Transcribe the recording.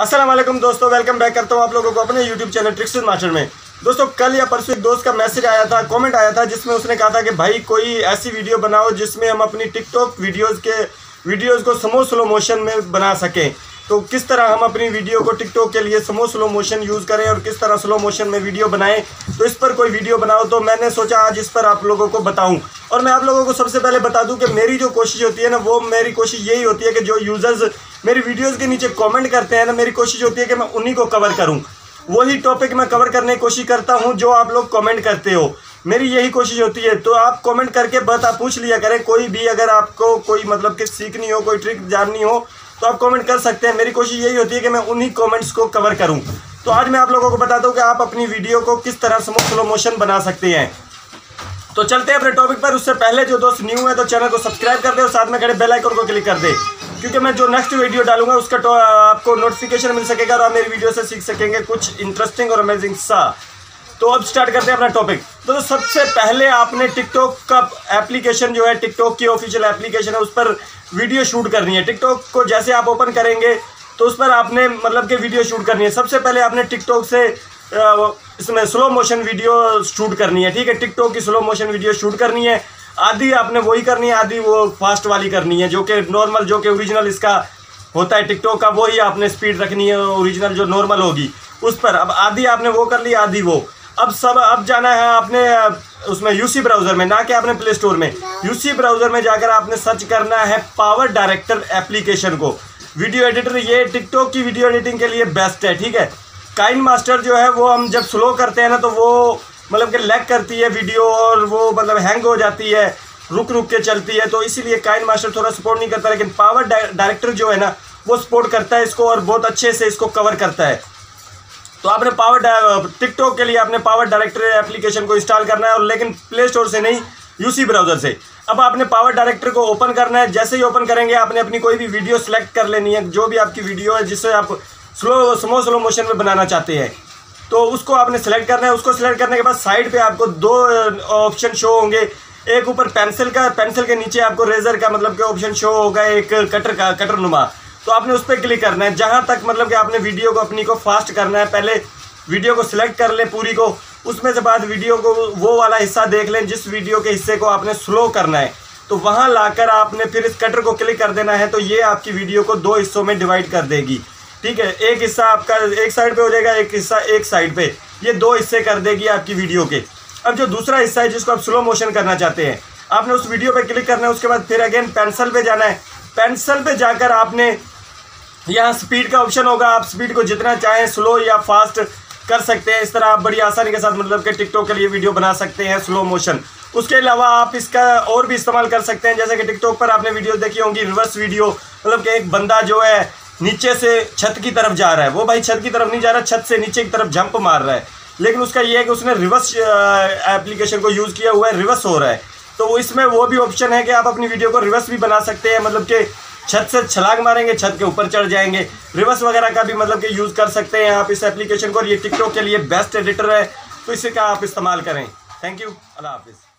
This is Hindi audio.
वालेकुम दोस्तों। वेलकम बैक करता हूँ आप लोगों को अपने यूट्यूब चैनल ट्रिक्स मास्टर में। दोस्तों, कल या परसों एक दोस्त का मैसेज आया था कमेंट आया था, जिसमें उसने कहा था कि, भाई, कोई ऐसी वीडियो बनाओ जिसमें हम अपनी टिकटॉक वीडियोस के वीडियोस को समो स्लो मोशन में बना सकें। तो किस तरह हम अपनी वीडियो को टिकटॉक के लिए समो स्लो मोशन यूज़ करें और किस तरह स्लो मोशन में वीडियो बनाएँ? तो इस पर कोई वीडियो बनाओ तो मैंने सोचा आज इस पर आप लोगों को बताऊँ। और मैं आप लोगों को सबसे पहले बता दूँ कि मेरी जो कोशिश होती है ना, वो मेरी कोशिश यही होती है कि जो यूज़र्स मेरी वीडियोज़ के नीचे कॉमेंट करते हैं ना, मेरी कोशिश होती है कि मैं उन्हीं को कवर करूँ। वही टॉपिक मैं कवर करने की कोशिश करता हूँ जो आप लोग कमेंट करते हो। मेरी यही कोशिश होती है। तो आप कमेंट करके बस आप पूछ लिया करें, कोई भी अगर आपको कोई मतलब कि सीखनी हो, कोई ट्रिक जाननी हो तो आप कमेंट कर सकते हैं। मेरी कोशिश यही होती है कि मैं उन्हीं कमेंट्स को कवर करूँ। तो आज मैं आप लोगों को बताता दूँ कि आप अपनी वीडियो को किस तरह स्मूथ स्लो मोशन बना सकते हैं। तो चलते हैं अपने टॉपिक पर। उससे पहले जो दोस्त न्यू है तो चैनल को सब्सक्राइब कर दे और साथ में खड़े बेल आइकन को क्लिक कर दे। क्योंकि मैं जो नेक्स्ट वीडियो डालूँगा उसका तो आपको नोटिफिकेशन मिल सकेगा और आप मेरी वीडियो से सीख सकेंगे कुछ इंटरेस्टिंग और अमेजिंग सा। तो अब स्टार्ट करते हैं अपना टॉपिक तो, तो सबसे पहले आपने टिकटॉक का एप्लीकेशन जो है टिकटॉक की ऑफिशियल एप्लीकेशन है उस पर वीडियो शूट करनी है। टिकटॉक को जैसे आप ओपन करेंगे तो उस पर आपने मतलब कि वीडियो शूट करनी है। सबसे पहले आपने टिकटॉक से इसमें स्लो मोशन वीडियो शूट करनी है, ठीक है? टिकटॉक की स्लो मोशन वीडियो शूट करनी है। आधी आपने वही करनी है आधी वो फास्ट वाली करनी है, जो कि नॉर्मल जो कि ओरिजिनल इसका होता है टिकटॉक का, वही आपने स्पीड रखनी है ओरिजिनल जो नॉर्मल होगी। उस पर, अब आधी आपने वो कर ली आधी वो। अब सब, अब जाना है आपने उसमें यूसी ब्राउज़र में, ना कि आपने प्ले स्टोर में। यूसी ब्राउज़र में जाकर आपने सर्च करना है पावर डायरेक्टर एप्लीकेशन को। वीडियो एडिटर ये टिकटॉक की वीडियो एडिटिंग के लिए बेस्ट है, ठीक है? काइन मास्टर जो है, वो हम जब स्लो करते हैं ना तो वो मतलब कि लैग करती है वीडियो और वो मतलब हैंग हो जाती है, रुक रुक के चलती है। तो इसीलिए काइन मास्टर थोड़ा सपोर्ट नहीं करता, लेकिन पावर डायरेक्टर जो है ना, वो सपोर्ट करता है इसको और बहुत अच्छे से इसको कवर करता है। तो आपने पावर टिकटॉक के लिए आपने पावर डायरेक्टर एप्लीकेशन को इंस्टॉल करना है और लेकिन प्ले स्टोर से नहीं यूसी ब्राउज़र से। अब आपने पावर डायरेक्टर को ओपन करना है, जैसे ही ओपन करेंगे, आपने अपनी कोई भी वीडियो सेलेक्ट कर लेनी है, जो भी आपकी वीडियो है, जिससे आप स्लो स्लो स्लो मोशन में बनाना चाहते हैं। तो उसको आपने सेलेक्ट करना है। उसको सेलेक्ट करने के बाद साइड पे आपको दो ऑप्शन शो होंगे। एक ऊपर पेंसिल का पेंसिल के नीचे आपको रेजर का मतलब के ऑप्शन शो होगा एक कटर का कटर नुमा। तो आपने उस पर क्लिक करना है। जहाँ तक मतलब कि आपने वीडियो को, अपनी को फास्ट करना है, पहले वीडियो को सिलेक्ट कर लें पूरी को। उसमें से बाद वीडियो को, वो वाला हिस्सा देख लें, जिस वीडियो के हिस्से को आपने स्लो करना है। तो वहाँ लाकर आपने फिर इस कटर को क्लिक कर देना है। तो ये आपकी वीडियो को दो हिस्सों में डिवाइड कर देगी। ठीक है, एक हिस्सा आपका एक साइड पे हो जाएगा, एक हिस्सा एक साइड पे। ये दो हिस्से कर देगी आपकी वीडियो के। अब जो दूसरा हिस्सा है, जिसको आप स्लो मोशन करना चाहते हैं, आपने उस वीडियो पे क्लिक करना है, उसके बाद फिर अगेन पेंसिल पे जाना है। पेंसिल पे जाकर आपने यहाँ स्पीड का ऑप्शन होगा। आप स्पीड को जितना चाहें स्लो या फास्ट कर सकते हैं। इस तरह आप बड़ी आसानी के साथ मतलब कि टिकटॉक के लिए वीडियो बना सकते हैं स्लो मोशन उसके अलावा आप इसका और भी इस्तेमाल कर सकते हैं। जैसे कि टिकटॉक पर आपने वीडियो देखी होंगी रिवर्स वीडियो मतलब कि एक बंदा जो है नीचे से छत की तरफ़ जा रहा है। वो भाई छत की तरफ़ नहीं जा रहा, छत से नीचे की तरफ़ जंप मार रहा है। लेकिन उसका ये है कि उसने रिवर्स एप्लीकेशन को यूज़ किया, हुआ है, रिवर्स हो रहा है। तो इसमें वो भी ऑप्शन है कि आप अपनी वीडियो को रिवर्स भी बना सकते हैं मतलब कि छत से छलांग मारेंगे, छत के ऊपर चढ़ जाएँगे। रिवर्स वगैरह का भी मतलब कि यूज़ कर सकते हैं आप इस एप्लीकेशन को और ये टिकटॉक के लिए बेस्ट एडिटर है। तो इसे का आप इस्तेमाल करें। थैंक यू अल्लाह हाफिज़।